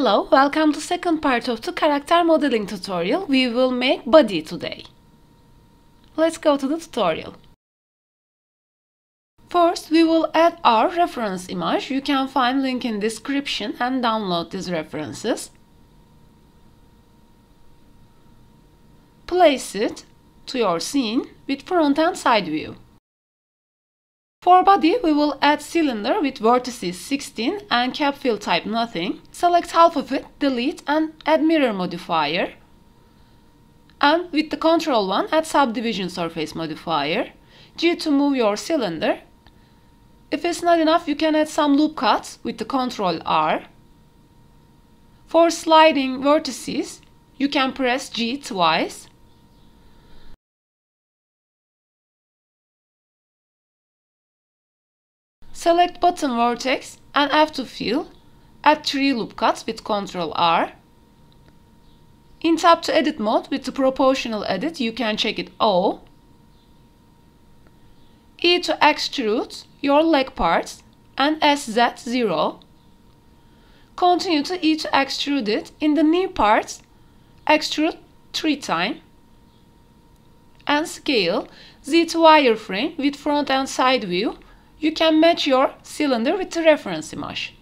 Hello, welcome to second part of the character modeling tutorial. We will make body today. Let's go to the tutorial. First, we will add our reference image. You can find link in description and download these references. Place it to your scene with front and side view. For body, we will add cylinder with vertices 16 and cap fill type nothing. Select half of it, delete and add mirror modifier. And with the control one, add subdivision surface modifier. G to move your cylinder. If it's not enough, you can add some loop cuts with the control R. For sliding vertices, you can press G twice Select bottom vertex and to fill. Add 3 loop cuts with Ctrl R. In tab to edit mode with the proportional edit you can check it O. E to extrude your leg parts and SZ0. Continue to E to extrude it. In the knee parts, extrude 3 times. And scale Z to wireframe with front and side view you can match your cylinder with the reference image.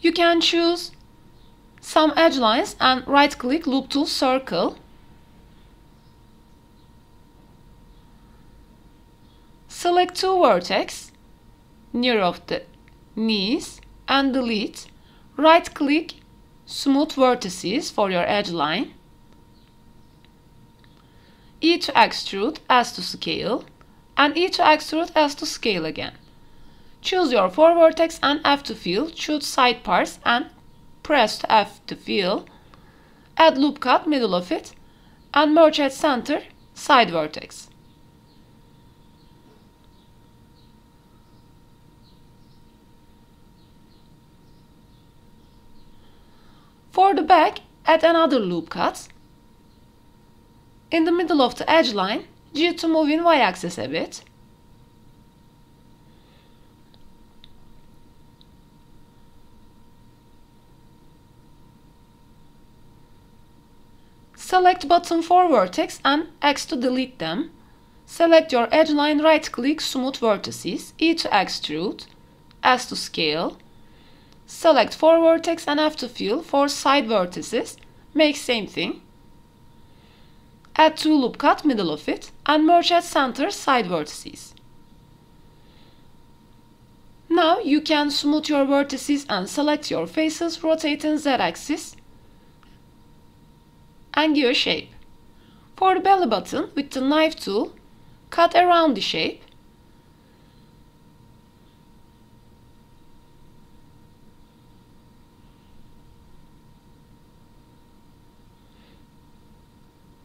You can choose some edge lines and right click loop tool circle. Select two vertex near of the knees and delete. Right click smooth vertices for your edge line. E to extrude S to scale, and E to extrude S to scale again. Choose your 4 vertex and F to fill, choose side parts and press F to fill, add loop cut middle of it, and merge at center side vertex. For the back, add another loop cut in the middle of the edge line, G to move in y-axis a bit. Select bottom 4 vertex and X to delete them. Select your edge line, right click, smooth vertices, E to extrude, S to scale. Select 4 vertex and F to fill for side vertices. Make same thing. Add two loop cut middle of it and merge at center side vertices. Now you can smooth your vertices and select your faces, rotate in z-axis and give a shape. For the belly button, with the knife tool, cut around the shape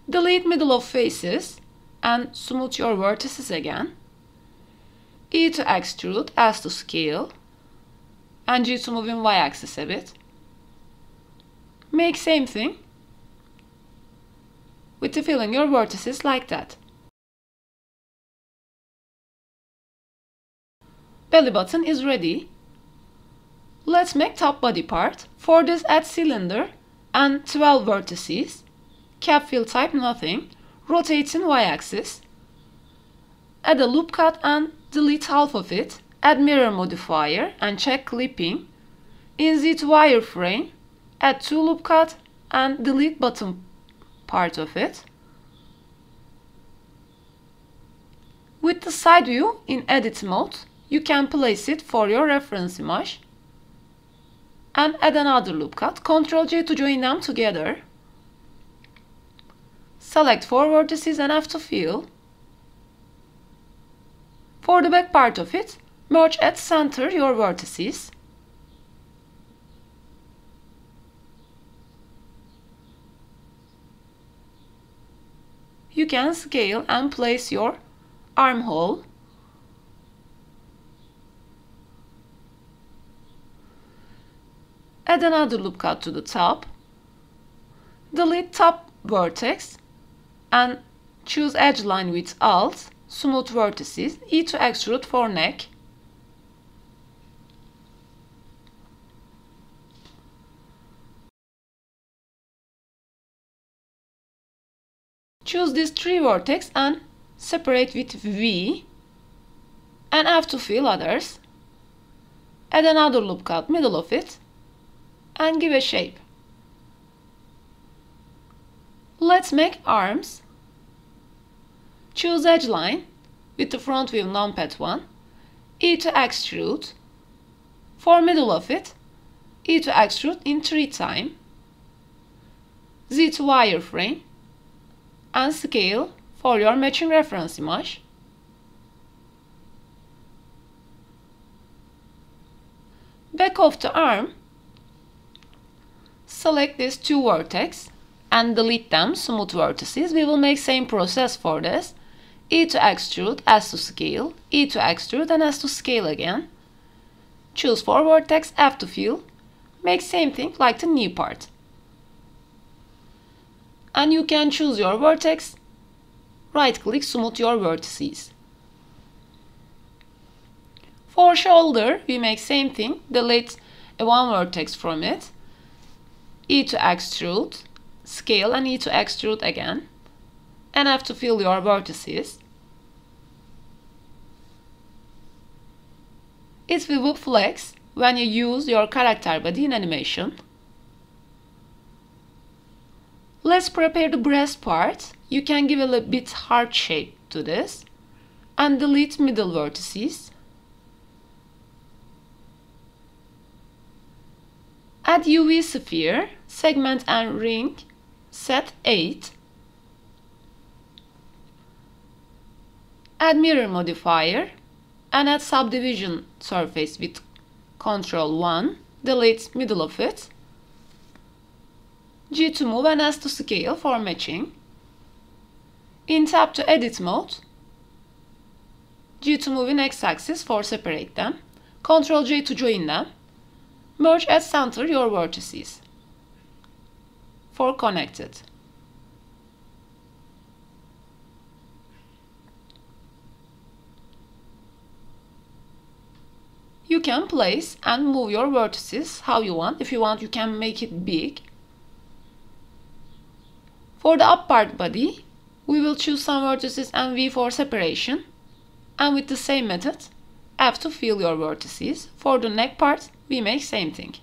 Delete middle of faces and smooth your vertices again. E to extrude, S to scale, and G to move in y-axis a bit. Make same thing with the filling your vertices like that. Belly button is ready. Let's make top body part. For this add cylinder and 12 vertices cap fill type nothing, rotate in y-axis, add a loop cut and delete half of it, add mirror modifier and check clipping, in Z to wireframe, add two loop cut and delete bottom part of it. With the side view in edit mode, you can place it for your reference image and add another loop cut. Ctrl J to join them together. Select 4 vertices and F to fill. For the back part of it, merge at center your vertices. You can scale and place your armhole. Add another loop cut to the top. Delete top vertex and choose edge line with alt, smooth vertices, E to extrude for neck. Choose these three vertices and separate with V and have to fill others. Add another loop cut middle of it and give a shape. Let's make arms. Choose edge line with the front view numpad 1, E to extrude. For middle of it, E to extrude in 3 time, Z to wireframe, and scale for your matching reference image. Back of the arm, select these two vertex and delete them smooth vertices. We will make same process four this. E to extrude, S to scale, E to extrude and S to scale again. Choose for vertex, F to fill. Make same thing like the new part. And you can choose your vertex, right click smooth your vertices. For shoulder, we make same thing, delete one vertex from it, E to extrude, scale and need to extrude again, and have to fill your vertices. It will flex when you use your character body in animation. Let's prepare the breast part. You can give a little bit heart shape to this and delete middle vertices. Add UV sphere, segment and ring, set 8. Add mirror modifier and add subdivision surface with Control 1, delete middle of it. G to move and S to scale for matching. In tab to edit mode, G to move in x-axis for separate them. Ctrl J to join them. Merge at center your vertices. For connected. You can place and move your vertices how you want. If you want, you can make it big. For the up part body, we will choose some vertices and V for separation. And with the same method, F to fill your vertices. For the neck part, we make same thing.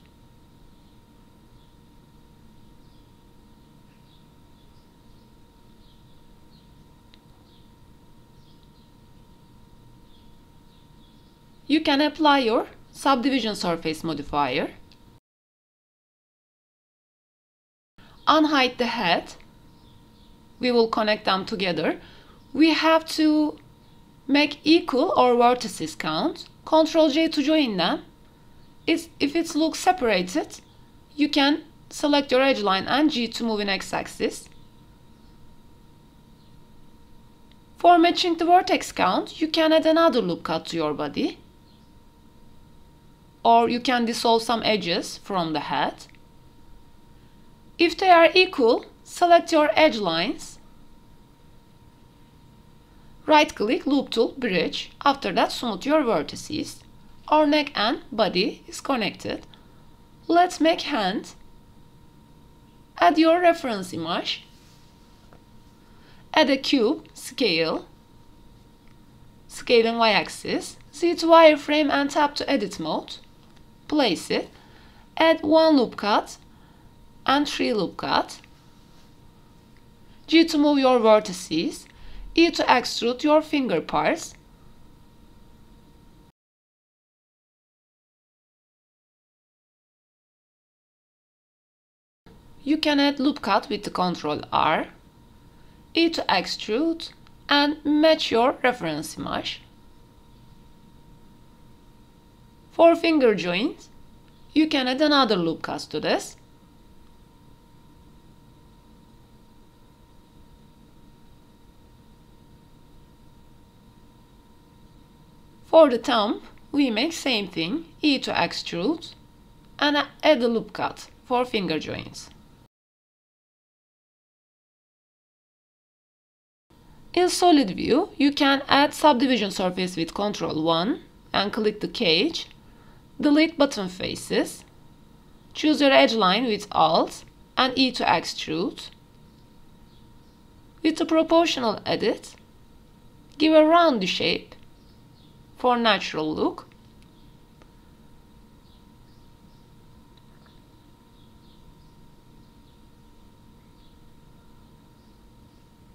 You can apply your subdivision surface modifier. Unhide the head. We will connect them together. We have to make equal or vertices count. Ctrl J to join them. It's, if it looks separated, you can select your edge line and G to move in x-axis. For matching the vertex count, you can add another loop cut to your body or you can dissolve some edges from the head. If they are equal, select your edge lines. Right click loop tool bridge. After that smooth your vertices. Our neck and body is connected. Let's make hand. Add your reference image. Add a cube, scale, scale in y-axis, to wireframe and tap to edit mode place it, add one loop cut and three loop cut, G to move your vertices, E to extrude your finger parts, You can add loop cut with the Ctrl R, E to extrude and match your reference image. For finger joint, you can add another loop cut to this. For the thumb, we make same thing, E to extrude, and add a loop cut for finger joints. In solid view, you can add subdivision surface with Ctrl 1 and click the cage Delete button faces. Choose your edge line with Alt and E to extrude. With the proportional edit, give a round shape for natural look.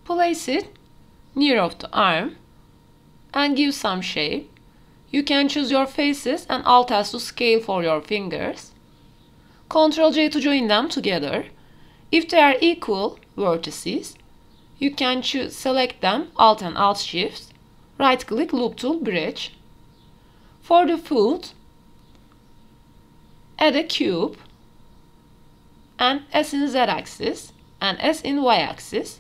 Place it near of the arm and give some shape. You can choose your faces and Alt S to scale for your fingers. Ctrl J to join them together. If they are equal vertices, you can choose select them Alt and Alt Shift, right click loop tool bridge. For the foot, add a cube and S in Z axis and S in Y axis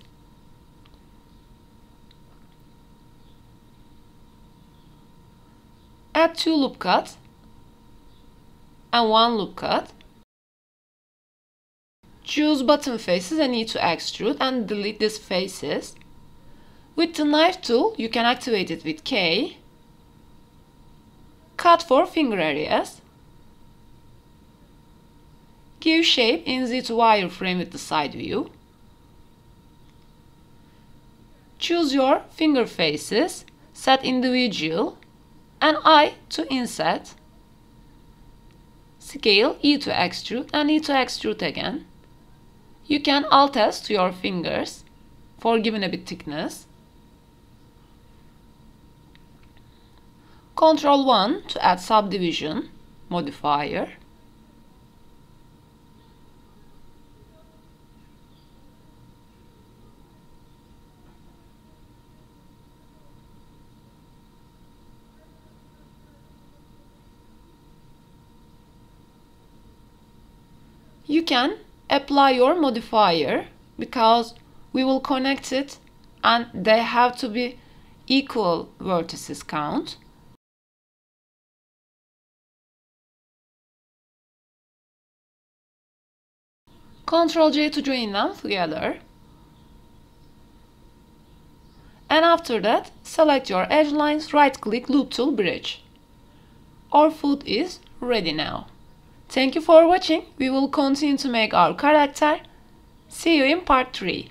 Add two loop cuts and one loop cut. Choose bottom faces I need to extrude and delete these faces. With the knife tool, you can activate it with K. Cut for finger areas. Give shape in Z to wireframe with the side view. Choose your finger faces, set individual and I to inset, scale E to extrude and E to extrude again. You can alt S to your fingers for giving a bit thickness. Control 1 to add subdivision modifier. You can apply your modifier because we will connect it and they have to be equal vertices count. Ctrl J to join them together. And after that, select your edge lines, right click loop tool bridge. Our foot is ready now. Thank you for watching. We will continue to make our character. See you in part 3.